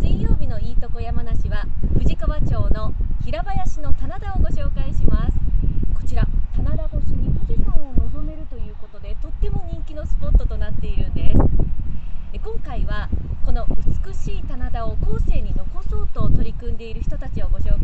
水曜日のいいとこ山梨は富士川町の平林の棚田をご紹介します。こちら棚田越しに富士山を望めるということでとっても人気のスポットとなっているんです。え今回はこの美しい棚田を後世に残そうと取り組んでいる人たちをご紹